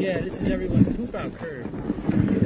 Yeah, this is everyone's poop out curve.